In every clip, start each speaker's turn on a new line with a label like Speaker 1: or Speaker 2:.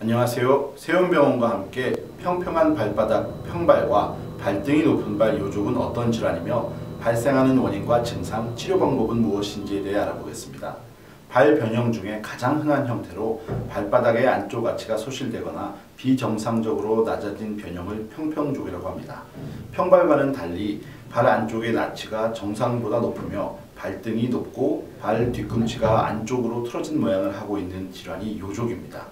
Speaker 1: 안녕하세요. 세운병원과 함께 평평한 발바닥 평발과 발등이 높은 발 요족은 어떤 질환이며 발생하는 원인과 증상, 치료 방법은 무엇인지에 대해 알아보겠습니다. 발 변형 중에 가장 흔한 형태로 발바닥의 안쪽 아치가 소실되거나 비정상적으로 낮아진 변형을 평평족이라고 합니다. 평발과는 달리 발 안쪽의 나치가 정상보다 높으며 발등이 높고 발 뒤꿈치가 안쪽으로 틀어진 모양을 하고 있는 질환이 요족입니다.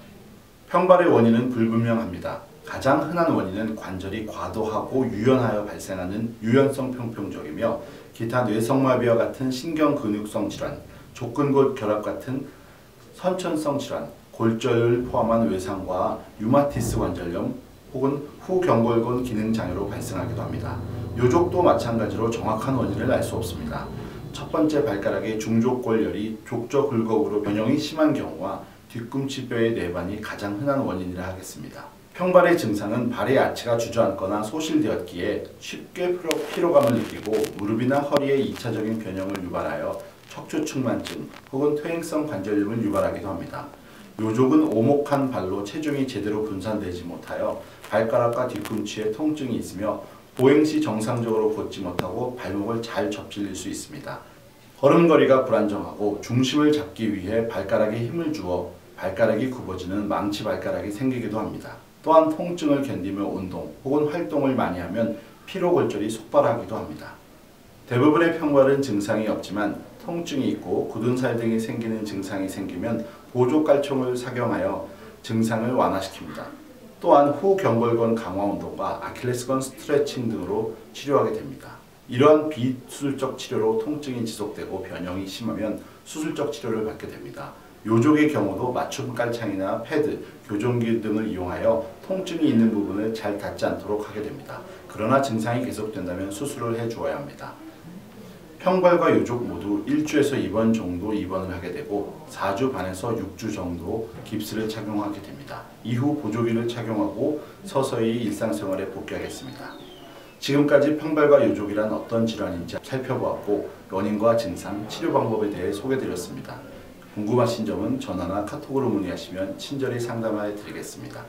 Speaker 1: 평발의 원인은 불분명합니다. 가장 흔한 원인은 관절이 과도하고 유연하여 발생하는 유연성 평평족이며 기타 뇌성마비와 같은 신경근육성 질환, 족근골 결합 같은 선천성 질환, 골절을 포함한 외상과 유마티스 관절염 혹은 후경골근 기능 장애로 발생하기도 합니다. 요족도 마찬가지로 정확한 원인을 알 수 없습니다. 첫 번째 발가락의 중족골열이 족저 굴곡으로 변형이 심한 경우와 뒤꿈치뼈의 뇌반이 가장 흔한 원인이라 하겠습니다. 평발의 증상은 발의 아치가 주저앉거나 소실되었기에 쉽게 피로, 감을 느끼고 무릎이나 허리의 2차적인 변형을 유발하여 척추측만증 혹은 퇴행성 관절염을 유발하기도 합니다. 요족은 오목한 발로 체중이 제대로 분산되지 못하여 발가락과 뒤꿈치에 통증이 있으며 보행 시 정상적으로 걷지 못하고 발목을 잘 접질릴 수 있습니다. 걸음걸이가 불안정하고 중심을 잡기 위해 발가락에 힘을 주어 발가락이 굽어지는 망치 발가락이 생기기도 합니다. 또한 통증을 견디며 운동 혹은 활동을 많이 하면 피로골절이 속발하기도 합니다. 대부분의 평발은 증상이 없지만 통증이 있고 굳은 살 등이 생기는 증상이 생기면 보조깔총을 착용하여 증상을 완화시킵니다. 또한 후경골근 강화 운동과 아킬레스건 스트레칭 등으로 치료하게 됩니다. 이러한 비수술적 치료로 통증이 지속되고 변형이 심하면 수술적 치료를 받게 됩니다. 요족의 경우도 맞춤 깔창이나 패드, 교정기 등을 이용하여 통증이 있는 부분을 잘 닿지 않도록 하게 됩니다. 그러나 증상이 계속된다면 수술을 해주어야 합니다. 평발과 요족 모두 1주에서 2번 정도 입원을 하게 되고 4주 반에서 6주 정도 깁스를 착용하게 됩니다. 이후 보조기를 착용하고 서서히 일상생활에 복귀하겠습니다. 지금까지 평발과 요족이란 어떤 질환인지 살펴보았고 원인과 증상, 치료 방법에 대해 소개드렸습니다. 궁금하신 점은 전화나 카톡으로 문의하시면 친절히 상담하여 드리겠습니다.